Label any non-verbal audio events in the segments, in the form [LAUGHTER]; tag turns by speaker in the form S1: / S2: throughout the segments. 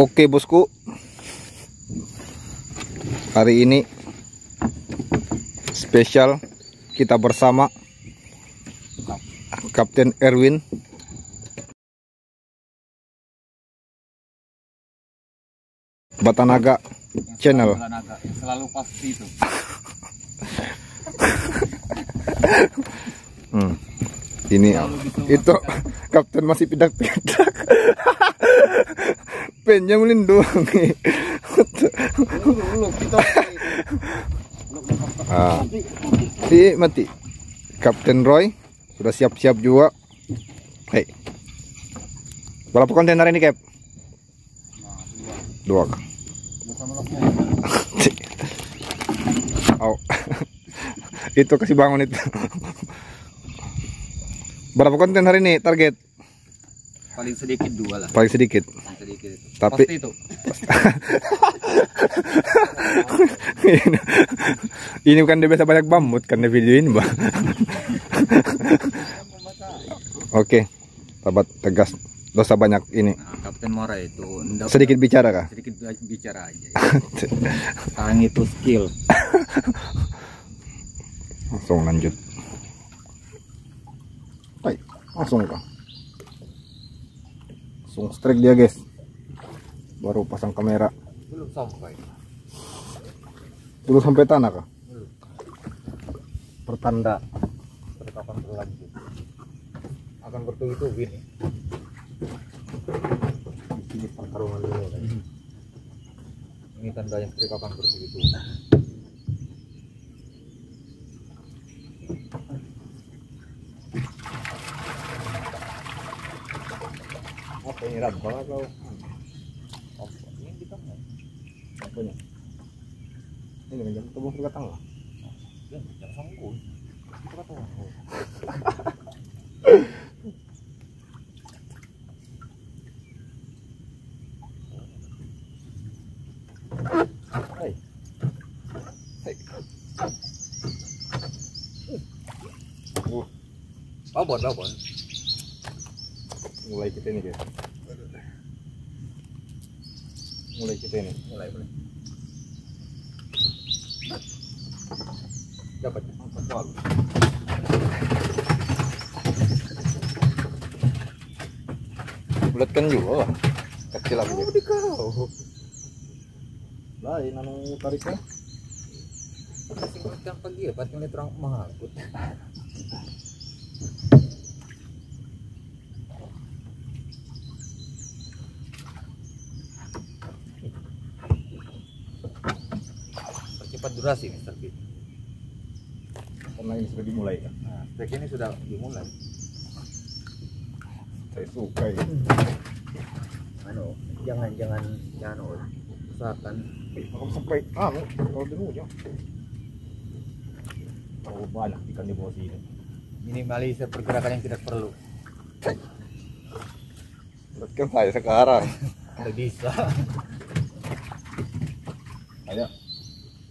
S1: Oke bosku Hari ini Spesial Kita bersama Kapten Erwin Batanaga Channel
S2: yang selalu pasti itu. [LAUGHS]
S1: Hmm. Ini
S2: bisa
S1: itu [LAUGHS] Kapten masih pidak-pidak. [LAUGHS] Pennya melindungi.
S2: Kita.
S1: Ah. Si mati. Kapten Roy sudah siap-siap juga. Hei. Berapa konten hari ini, Cap? Dua. Oh. itu kasih bangun itu. Berapa konten hari ini target?
S2: Paling sedikit dua lah.
S1: Paling sedikit.
S2: Paling sedikit. itu.
S1: Tapi-
S2: pasti itu. [LAUGHS]
S1: ini bukan dia biasa banyak bamut kan di video ini, Bang. Oke. Sahabat tegas. Dosa banyak ini.
S2: Nah, Kapten Mora itu
S1: Sedikit bicara kah?
S2: sedikit bicara aja. [LAUGHS] Sekarang itu skill.
S1: Langsung lanjut. Baik, langsung kah? Langsung strike dia, guys. Baru pasang kamera.
S2: Belum sampai.
S1: Dulu sampai tanah kah?
S2: Pertanda percakapan berlanjut. Akan bertubi-tubi nih. Sini pertarungan dulu kan. Ini tanda yang trik akan bertubi-tubi.
S1: Ini rabang atau
S2: Apa? Ini kita
S1: tangga.
S2: Ya, jangan sanggup. Kita Babon, babon.
S1: mulai kita ini guys. Mulai kita ini.
S2: Mulai, mulai. Dapat. Bagus.
S1: Bulat kan juga. Kecil lagi.
S2: Oh, di kau.
S1: Lain anu tariknya.
S2: Singkat yang pagi ya, pasti terang mahal. [LAUGHS] durasi Mr. Fit.
S1: Ini sudah dimulai kan.
S2: Nah, spek ini sudah dimulai.
S1: Saya suka ini.
S2: Anu, jangan jangan jangan usahakan
S1: Eh, Aku sampai anu kalau dulu ya. Terlalu banyak ikan di bawah sini.
S2: minimalisir pergerakan yang tidak perlu.
S1: Beratkan saya sekarang.
S2: Tidak bisa.
S1: Ayo.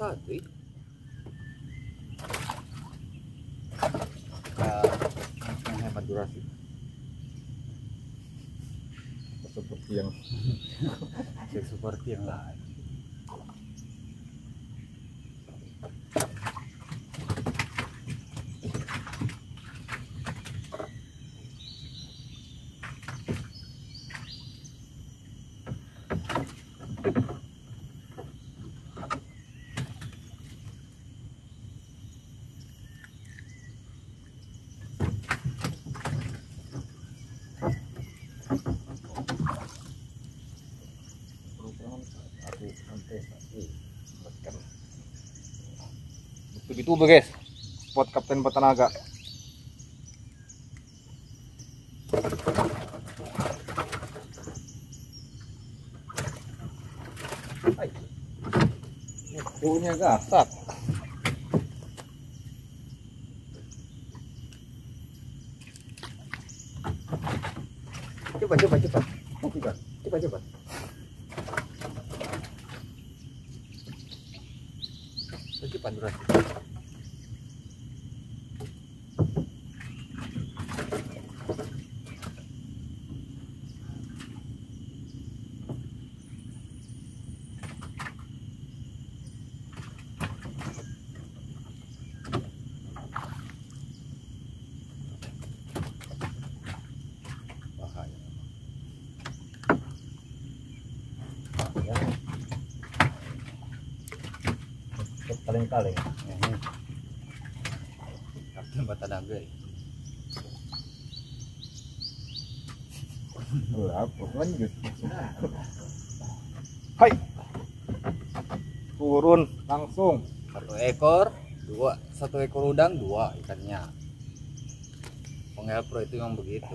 S2: satu ya? Kita menghemat durasi.
S1: Seperti yang [LAUGHS]
S2: Seperti yang lain.
S1: Begitu guys. spot Kapten Batanaga. Punya gasak.
S2: Coba coba coba. Coba coba coba. Coba durasi. Batanaga eh.
S1: Berapa lanjut? Hai. Turun langsung.
S2: satu ekor dua satu ekor udang dua ikannya pengelpro itu memang begitu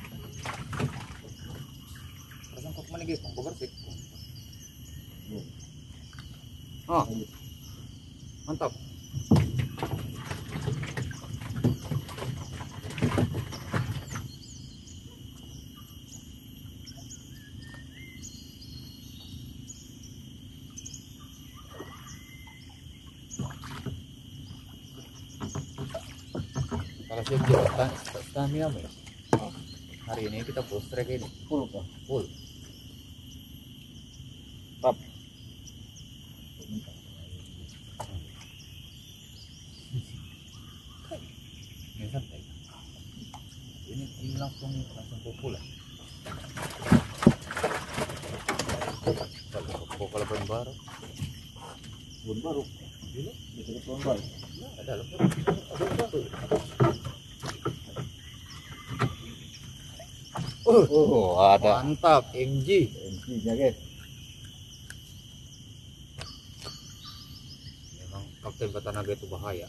S2: Gitu? Kok bersih? Oh, mantap. Kalau saya kami apa ya? Hari ini kita full strike ini,
S1: Full
S2: full.
S1: Tap.
S2: Ini langsung langsung pukul ya. Kalau kalau ban baru,
S1: Bun baru.
S2: ini
S1: Bisa ke tahun baru.
S2: ada. Uh,
S1: Oh, ada.
S2: mantap MG.
S1: MC-nya guys.
S2: Kapten Batanaga itu bahaya.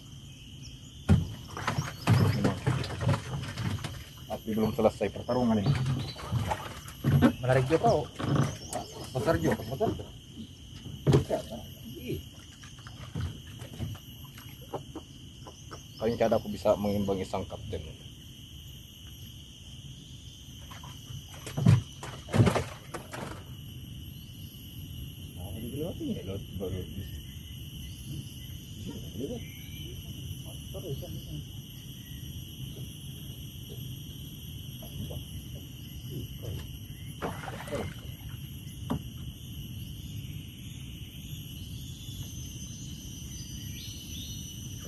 S1: Tapi belum selesai pertarungan ini.
S2: Menarik juga kau. Besar juga, besar. Ih,
S1: Paling tidak aku bisa mengimbangi sang kapten. Nah, ini lewat ini, lewat baru. Lewat. Terus, terus.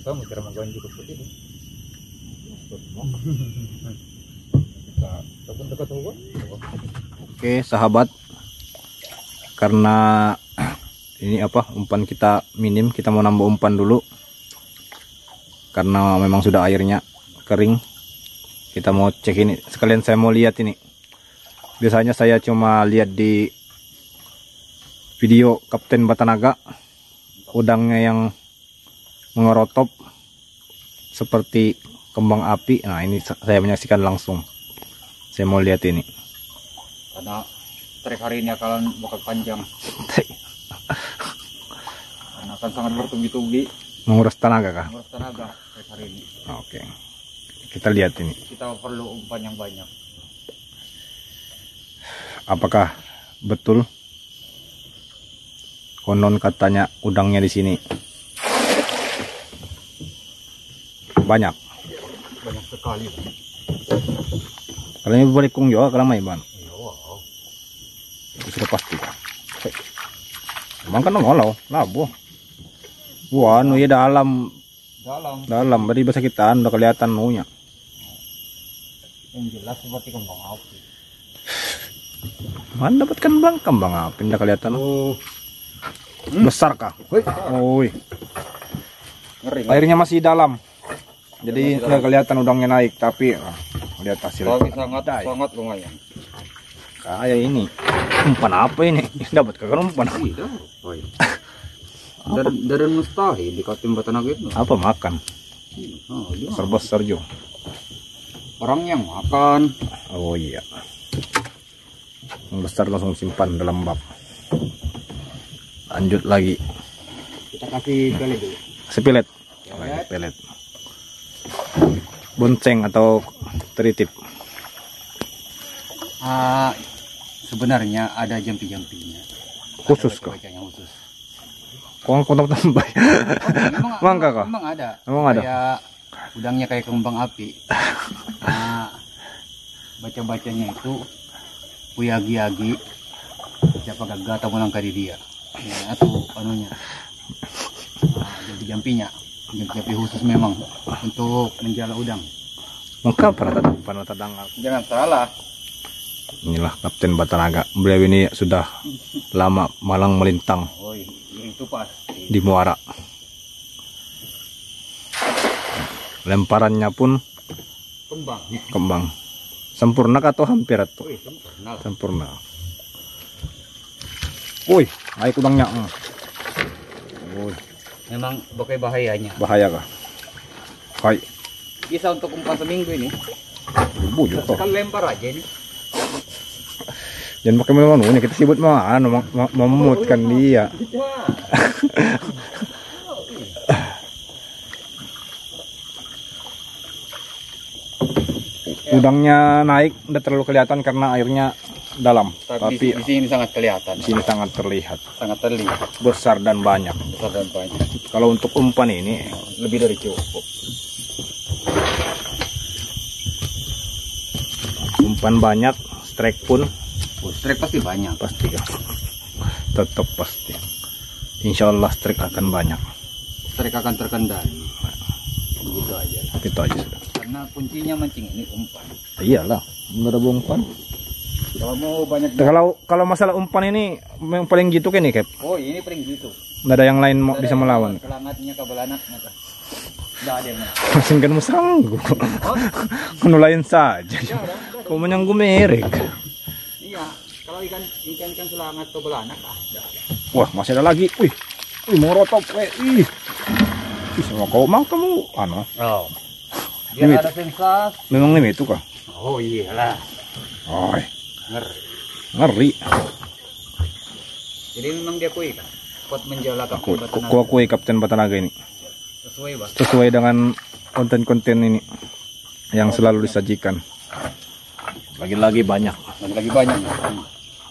S2: Menggawan juga seperti itu.
S1: Oke sahabat. Karena Ini apa umpan kita minim Kita mau nambah umpan dulu. Karena memang sudah airnya Kering. Kita mau cek ini. Sekalian saya mau lihat ini. Biasanya saya cuma lihat di Video Kapten Batanaga Udangnya yang Mengerotop Seperti kembang api Nah ini saya menyaksikan langsung Saya mau lihat ini
S2: Karena trek hari ini akan bakal panjang. Karena akan sangat bertubi-tubi.
S1: Menguras tenaga kah?
S2: Menguras tenaga kayak hari ini.
S1: Oke. Kita lihat ini.
S2: Kita perlu umpan yang banyak.
S1: Apakah betul konon katanya udangnya di sini banyak.
S2: Banyak sekali.
S1: Kalau ini balik kung juga kalau may ban.
S2: Iya,
S1: sudah pasti. Emang kan ngolaw, labo. Wah, anu ya dalam
S2: Dalam
S1: dalam berarti bahasa kita udah kelihatan nunya.
S2: yang jelas seperti kembang api.
S1: Mana dapatkan bang kembang apa? Udah kelihatan.
S2: Oh,
S1: Besar kah? Oi,
S2: ngeri.
S1: airnya masih dalam. Jadi nggak kelihatan udangnya naik, tapi ah, lihat hasil.
S2: Tapi sangat
S1: Dai.
S2: sangat lumayan.
S1: Kayak ini. Umpan apa ini? [LAUGHS] Dapat kagak umpan?
S2: Iya, Dan dari mustahil di katim batanaga itu.
S1: Apa makan?
S2: Oh, dia
S1: Terbesar jo.
S2: orang yang makan.
S1: Oh iya. Yang besar langsung simpan dalam bak. Lanjut lagi.
S2: Kita kasih kali dulu.
S1: Sepilet. Lagi pelet. Bonceng atau teritip.
S2: Ah, sebenarnya ada jampi-jampinya.
S1: Khusus kah?
S2: Bacanya khusus.
S1: Kau kontak tambah.
S2: Memang,
S1: Mangga kah?
S2: Memang ada.
S1: Emang ada?
S2: Kayak udangnya kayak kembang api. Nah, baca-bacanya itu puyagi-agi siapa gagal atau menang kali dia. Ya, itu anunya. Nah, jampi-jampinya. Jampi-jampi khusus memang untuk menjala udang.
S1: Maka pernah tadang, pernah tadang.
S2: Jangan salah.
S1: Inilah Kapten Batanaga. Beliau ini sudah lama malang melintang
S2: Oh, itu pasti.
S1: di muara. Lemparannya pun
S2: Kembang.
S1: kembang. Sempurna atau hampir atau
S2: Wih, sempurna
S1: sempurna. Woi, naik udangnya. Hmm. Woi,
S2: Memang pakai bahayanya.
S1: bahaya kah? Hai,
S2: Bisa untuk umpan seminggu ini.
S1: bujuk kok.
S2: Sekali lempar aja ini.
S1: Jangan pakai memang ini kita sibut mah anu mem- mem- memutkan dia. [LAUGHS] Udangnya naik udah terlalu kelihatan karena airnya dalam.
S2: Tapi,
S1: Tapi
S2: di sini sangat kelihatan.
S1: di sini sangat terlihat
S2: sangat terlihat
S1: besar dan banyak.
S2: Besar dan banyak.
S1: Kalau untuk umpan ini
S2: Lebih dari cukup.
S1: umpan banyak, strike pun
S2: Oh, strike pasti banyak.
S1: pasti ya. Tetap pasti. Insya Allah strike akan banyak.
S2: Strike akan terkendali. Begitu aja. lah.
S1: Itu aja sudah.
S2: Karena kuncinya mancing ini umpan.
S1: Iyalah, bener umpan.
S2: Kalau mau banyak
S1: Kalau kalau masalah umpan ini yang paling gitu kan nih, Kep.
S2: Oh, ini paling gitu.
S1: Nggak ada yang lain mau bisa melawan.
S2: Selangatnya kabelanak nggak Enggak ada yang.
S1: Masing kan. Anu [LAUGHS] lain saja. Kau menyanggu merek.
S2: Iya, kalau ikan ikan ikan selangat kabelanak ah, enggak ada.
S1: Wah, masih ada lagi. Wih. Wih, mau rotop. Wih. Ih. Ih, sama kau mau kamu anu.
S2: Oh. Biar
S1: Limit.
S2: ada sensasi.
S1: Memang limit itu kah?
S2: Oh iyalah.
S1: Oh,
S2: Ngeri.
S1: ngeri.
S2: Jadi memang dia kui kan. Kuat menjala
S1: Aku,
S2: kapten Batanaga.
S1: aku akui Kapten Batanaga ini.
S2: Sesuai, Bang.
S1: Sesuai dengan konten-konten ini yang selalu disajikan. Lagi-lagi banyak.
S2: Lagi banyak.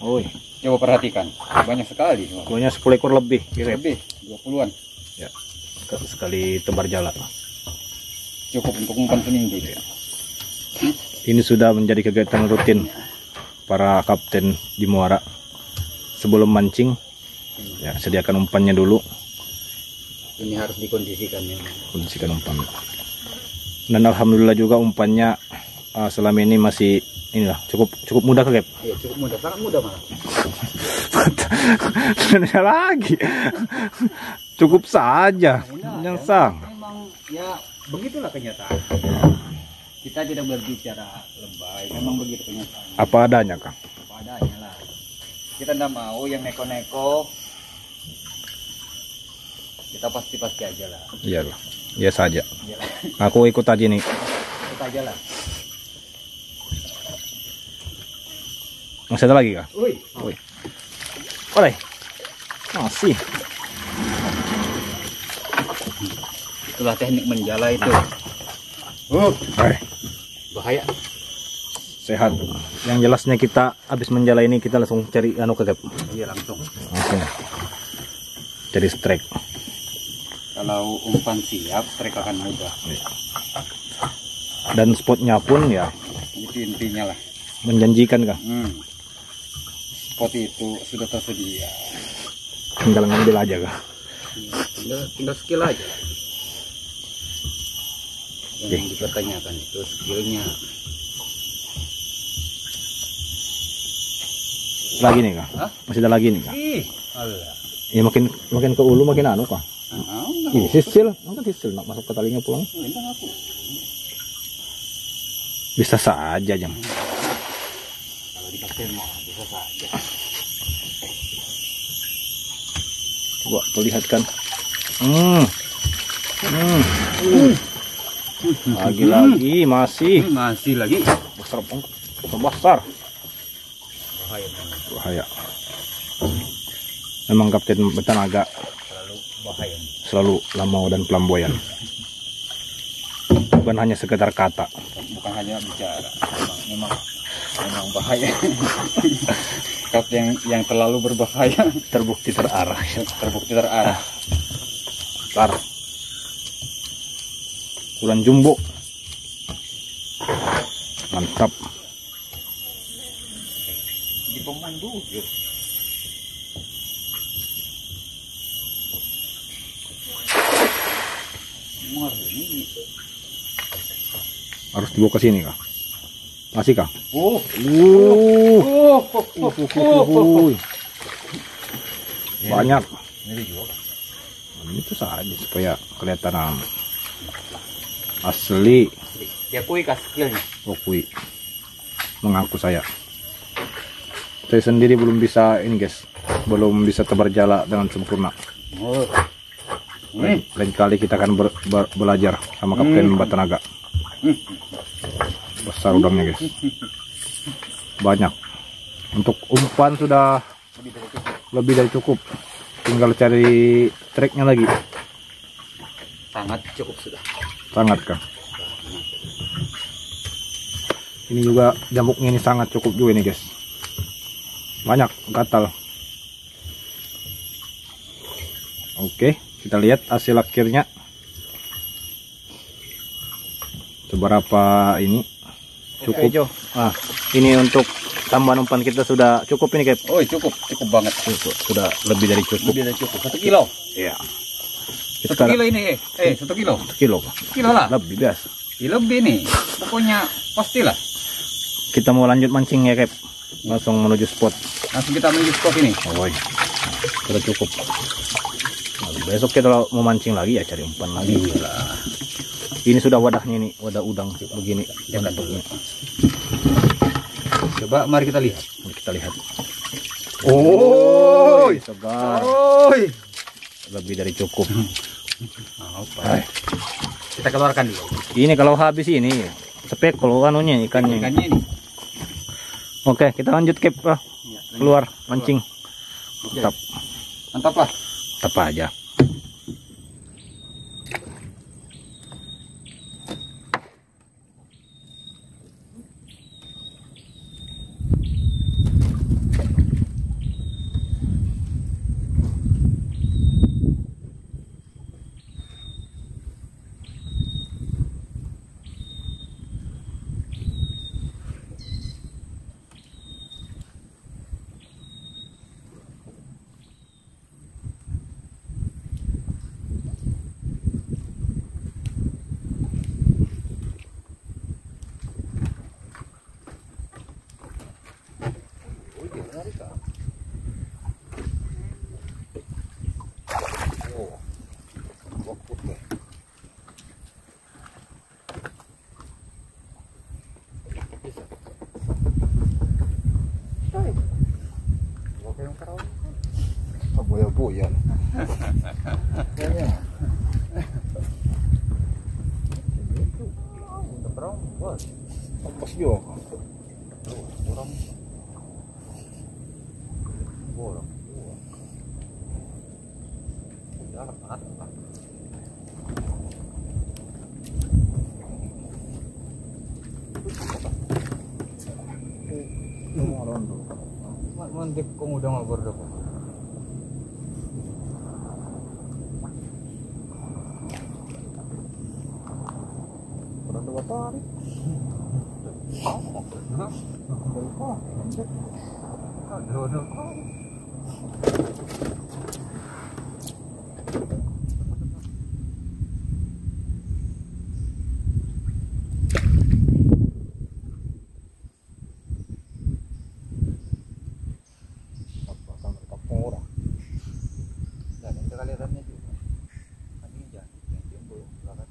S1: Oi,
S2: Coba perhatikan. Banyak sekali.
S1: pokoknya 10 ekor lebih. Kira
S2: Lebih 20-an.
S1: ya. Sekali- Sekali tebar jala.
S2: Cukup untuk umpan seminggu. Ya.
S1: Ini sudah menjadi kegiatan rutin para kapten di muara. Sebelum mancing, ya sediakan umpannya dulu,
S2: Ini harus dikondisikan ya.
S1: kondisikan umpan. Dan alhamdulillah juga umpannya ah, selama ini masih inilah cukup cukup mudah kegep.
S2: Iya, cukup mudah. Sangat mudah malah. [LAUGHS]
S1: Ada lagi. Cukup saja. Yang sang.
S2: Memang ya begitulah kenyataan. Kita tidak berbicara lebay. Memang begitu kenyataan.
S1: Apa adanya, Kang?
S2: Apa adanya lah. Kita tidak mau yang neko-neko. Kita pasti-pasti aja lah.
S1: Iyalah. Ya saja.
S2: Ya,
S1: Aku ikut aja nih.
S2: kita aja lah.
S1: Masih ada lagi, Kang?
S2: Wih,
S1: Woi. Oleh. Masih.
S2: Itulah teknik menjala itu.
S1: Hai,
S2: bahaya.
S1: sehat. Yang jelasnya kita habis menjala ini kita langsung cari anu kegap.
S2: Iya langsung.
S1: Langsung. Cari strike.
S2: Kalau umpan siap, strike akan mudah.
S1: Dan spotnya pun ya
S2: Itu intinya lah.
S1: menjanjikan kah.
S2: Hmm. Spot itu sudah tersedia.
S1: Tinggal ngambil aja kah.
S2: Tinggal, tinggal skill aja. Yang
S1: Oke.
S2: dipertanyakan itu skillnya.
S1: Lagi nih kah?
S2: Hah?
S1: Masih ada lagi nih kah?
S2: Ih.
S1: Ya makin makin ke ulu makin anu kah.
S2: Ah,
S1: Ini sisil, kan sisil nak masuk ke talinya pulang.
S2: Aku.
S1: Bisa saja jam.
S2: Kalau dikasih mau bisa saja.
S1: Coba perlihatkan. Hmm. Hmm. Lagi-lagi masih
S2: Hmm, masih lagi.
S1: besar besar besar.
S2: Bahaya.
S1: Bahaya. Memang Kapten Betanaga
S2: Terlalu bahaya.
S1: selalu lamau dan pelamboyan. Bukan hanya sekedar kata.
S2: Bukan hanya bicara. Memang memang, memang bahaya. [LAUGHS] Kap yang yang terlalu berbahaya
S1: Terbukti terarah.
S2: terbukti terarah.
S1: Besar. Bulan jumbo. Mantap.
S2: Di pemandu.
S1: Harus dibawa ke sini kah? Masih kah?
S2: Oh,
S1: Uh.
S2: oh, oh, oh, oh, oh.
S1: Uhuy. Banyak.
S2: Ini juga.
S1: Itu saja supaya kelihatan. Asli.
S2: Ya kui kas skillnya.
S1: Rokui mengaku saya. Saya sendiri belum bisa ini guys, belum bisa tebar jala dengan sempurna.
S2: Oh.
S1: Lain, lain kali kita akan ber- ber- belajar sama Kapten Batanaga. Besar udangnya guys, banyak. Untuk umpan sudah lebih dari cukup. Tinggal cari treknya lagi.
S2: Sangat cukup sudah.
S1: Sangat kah? Ini juga jamuknya ini sangat cukup juga ini guys. Banyak gatal. Oke, kita lihat hasil akhirnya. Seberapa ini cukup. Ah, ini untuk tambahan umpan kita sudah cukup ini Kep.
S2: Oh, cukup, cukup banget.
S1: Cukup, sudah lebih dari cukup.
S2: Lebih dari cukup. Satu kilo.
S1: Iya.
S2: Satu kilo ini, eh, eh, satu kilo.
S1: Satu kilo, Kak.
S2: Kilo lah.
S1: Lebih biasa.
S2: Kilo lebih nih. Pokoknya pastilah.
S1: Kita mau lanjut mancing ya Kep. Langsung menuju spot.
S2: Langsung kita menuju spot ini.
S1: Oh, sudah cukup. Nah, besok kita mau mancing lagi ya cari umpan lagi. Ini sudah wadahnya ini, wadah udang begini bentuknya.
S2: Coba mari kita lihat.
S1: Mari kita lihat.
S2: Oh,
S1: segar.
S2: Oi.
S1: Lebih dari cukup.
S2: Apa? Kita keluarkan dulu.
S1: Ini kalau habis ini spek kalau anunya ikannya.
S2: Ikannya ini.
S1: Oke, kita lanjut Kep. Ah, Keluar mancing. Mantap.
S2: Mantap lah.
S1: Mantap aja.
S2: Mantip kung udah ngabur dah.
S1: Rondo matahari.
S2: Aduh, aduh.
S1: Pasang ke kampung orang.
S2: Dan yang kalirannya juga. Kami jangan yang timbul belakang.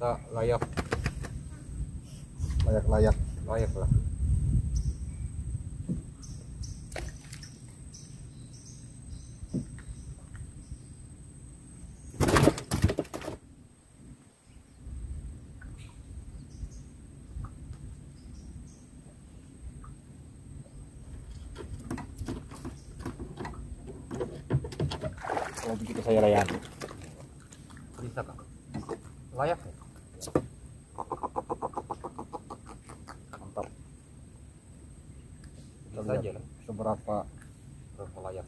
S2: Ternyata layak,
S1: Layak-layak.
S2: layak lah.
S1: Kalau begitu saya layani.
S2: Bisa kah? Layak ya?
S1: Mantap.
S2: Bisa saja lah.
S1: Seberapa
S2: Berapa layak?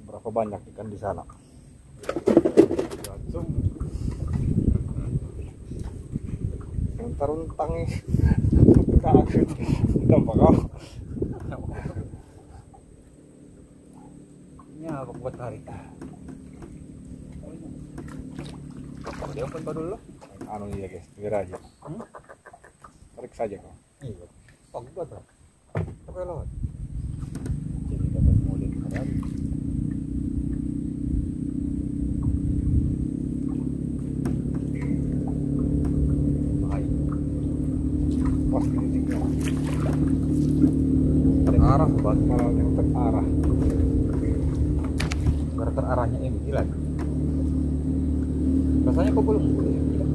S1: berapa banyak ikan di sana?
S2: Langsung. [LAUGHS]
S1: Yang. Kaget. Nampak kau?
S2: Ini apa buat tarik? Dia open dulu.
S1: Anu iya guys, biar aja.
S2: Hmm?
S1: Tarik saja kau.
S2: Iya. Pagbat lah. Pakai lawan.
S1: Jadi dapat mulut kembali.
S2: Bahaya.
S1: Pas titiknya.
S2: Terarah sobat.
S1: Kalau yang terarah.
S2: Karena terarahnya ini gila. Rasanya kok belum boleh. Gila.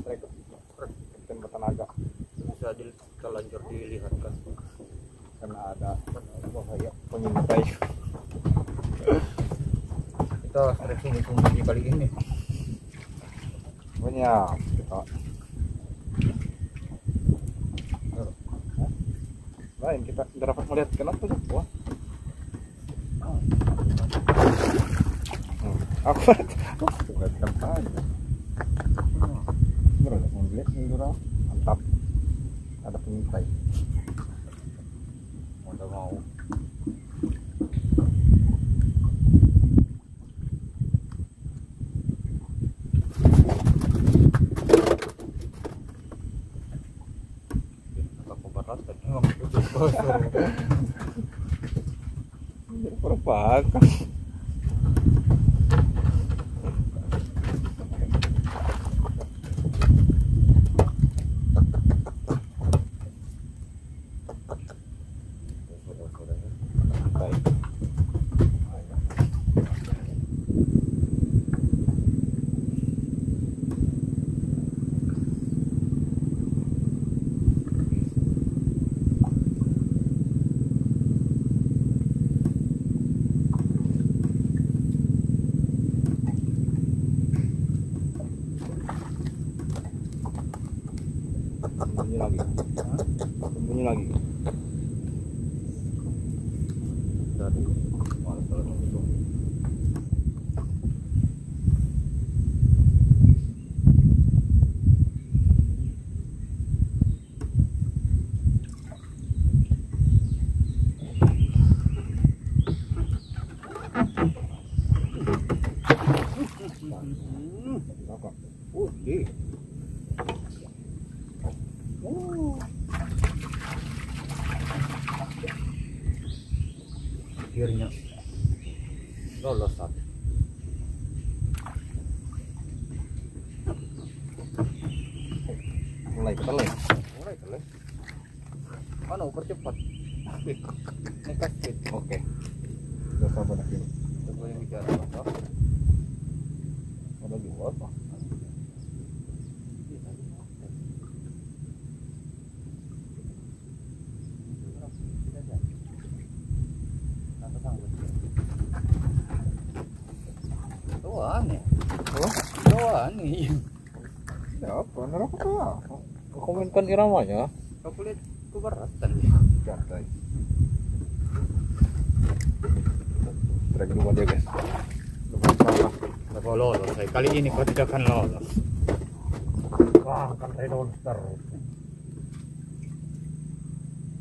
S1: Trek. Kapten bertenaga.
S2: Bisa di, terlanjur dilihatkan.
S1: Karena ada bahaya penyintai.
S2: Kita racing itu di kali ini.
S1: Banyak kita. Lain kita tidak dapat melihat kenapa sih? Wah. Hmm. Aku [LAUGHS] ini orang mantap. Ada penyintai.
S2: Ya?
S1: Neraka apa? Komenkan iramanya.
S2: Kulit keberatan.
S1: Gatai. Drag dulu dia guys. Lumayan salah.
S2: Kau lolos, eh. kali ini kau tidak akan lolos.
S3: Wah, kan saya monster.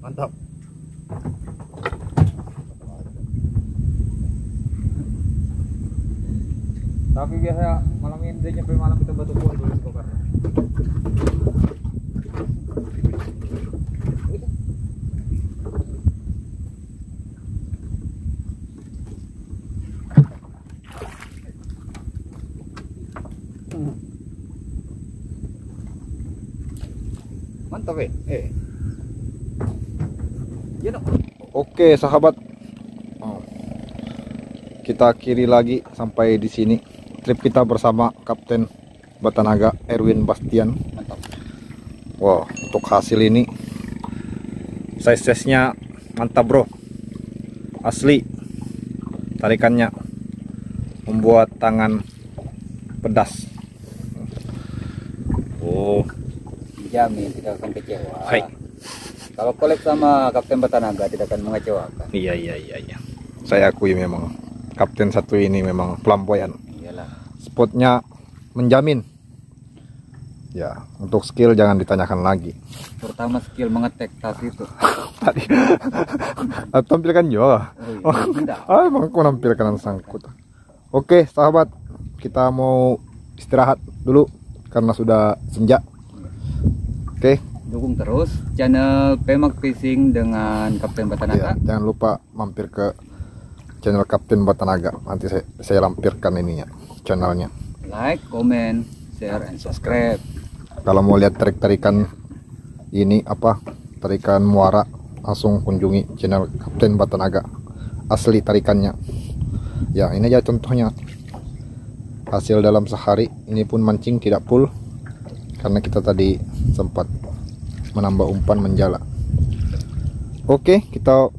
S2: Mantap.
S3: Tapi biasa malam ini dia nyampe malam kita batu buah dulu
S2: Mantap eh. Eh. Ya dong.
S1: Oke sahabat, Oh. kita akhiri lagi sampai di sini trip kita bersama Kapten Batanaga Erwin Bastian.
S2: Mantap.
S1: Wow, untuk hasil ini size-nya mantap bro, asli. Tarikannya membuat tangan pedas. Oh,
S2: Jamin tidak akan kecewa.
S1: Hai.
S2: Kalau kolek sama Kapten Batanaga tidak akan mengecewakan.
S1: iya iya iya iya. Saya akui memang Kapten satu ini memang pelampoyan.
S2: Iyalah.
S1: spotnya menjamin ya untuk skill jangan ditanyakan lagi
S2: Pertama skill mengetek tas itu. [LAUGHS]
S1: tadi [LAUGHS] tampilkan juga
S2: Oh, iya. [LAUGHS]
S1: Ah emang aku nampilkan sangkut oke sahabat kita mau istirahat dulu karena sudah senja oke.
S2: Dukung terus. Channel Pemak Fishing dengan Kapten
S1: ya,
S2: Batanaga.
S1: jangan lupa mampir ke channel Kapten Batanaga. Nanti saya, saya lampirkan ininya channelnya.
S2: Like, comment, share, and subscribe.
S1: kalau mau lihat tarik-tarikan ini apa tarikan muara langsung kunjungi channel Kapten Batanaga. Asli tarikannya. Ya ini aja contohnya. Hasil dalam sehari ini pun mancing tidak full karena kita tadi sempat menambah umpan menjala oke kita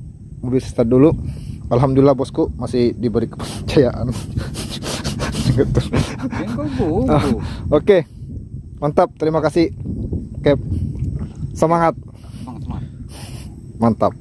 S1: mulai start dulu Alhamdulillah bosku masih diberi kepercayaan Ah, [LAUGHS] Oke, mantap. Terima kasih, Cap.
S2: Semangat.
S1: mantap.